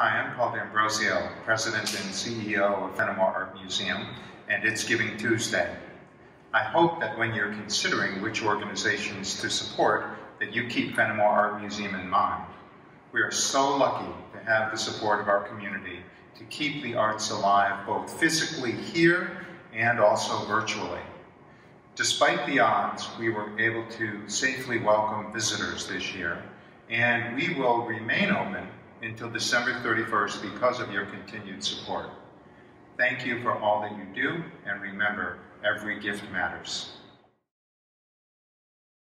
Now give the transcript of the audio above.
Hi, I'm Paul D'Ambrosio, President and CEO of Fenimore Art Museum, and it's Giving Tuesday. I hope that when you're considering which organizations to support, that you keep Fenimore Art Museum in mind. We are so lucky to have the support of our community to keep the arts alive both physically here and also virtually. Despite the odds, we were able to safely welcome visitors this year, and we will remain open until December 31st because of your continued support. Thank you for all that you do, and remember, every gift matters.